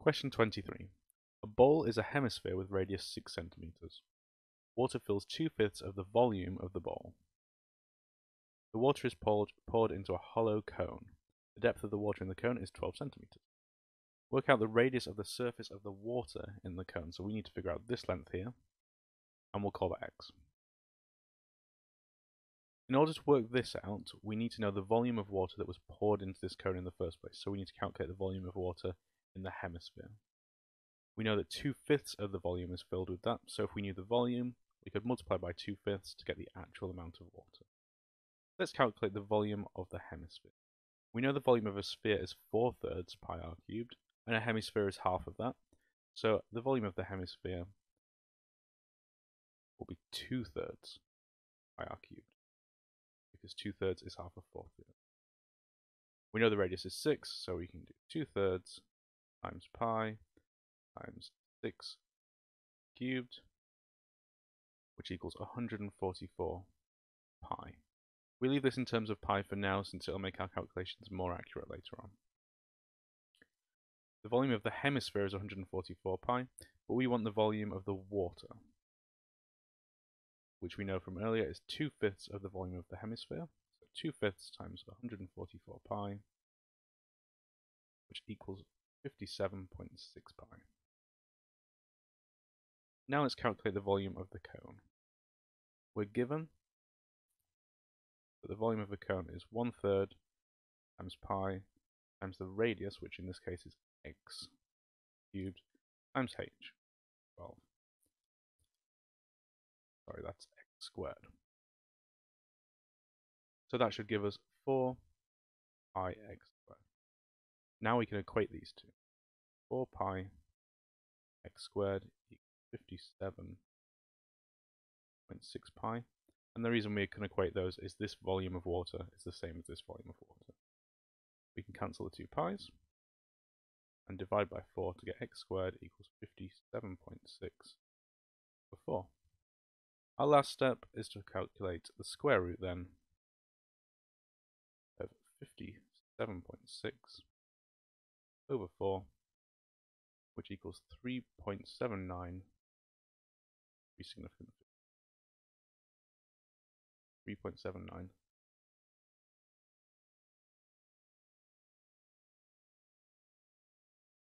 Question 23. A bowl is a hemisphere with radius 6 centimeters. Water fills two-fifths of the volume of the bowl. The water is poured, poured into a hollow cone. The depth of the water in the cone is 12 centimeters. Work out the radius of the surface of the water in the cone. So we need to figure out this length here, and we'll call that x. In order to work this out, we need to know the volume of water that was poured into this cone in the first place. So we need to calculate the volume of water in the hemisphere. We know that two-fifths of the volume is filled with that, so if we knew the volume, we could multiply by two-fifths to get the actual amount of water. Let's calculate the volume of the hemisphere. We know the volume of a sphere is 4 thirds pi r cubed, and a hemisphere is half of that. So the volume of the hemisphere will be 2 thirds pi r cubed because 2 thirds is half of 4 thirds. We know the radius is 6, so we can do 2 thirds times pi times 6 cubed, which equals 144 pi. We leave this in terms of pi for now since it'll make our calculations more accurate later on. The volume of the hemisphere is 144 pi, but we want the volume of the water which we know from earlier is 2 fifths of the volume of the hemisphere. So 2 fifths times 144 pi, which equals 57.6 pi. Now let's calculate the volume of the cone. We're given that the volume of the cone is 1 third times pi times the radius, which in this case is x cubed, times h, 12. Sorry, that's x squared. So that should give us 4 pi x. Now we can equate these two. 4 pi x squared equals 57.6 pi. And the reason we can equate those is this volume of water is the same as this volume of water. We can cancel the two pi's and divide by 4 to get x squared equals 57.6 over 4. Our last step is to calculate the square root then of 57.6 over 4, which equals 3.79, be significant, 3.79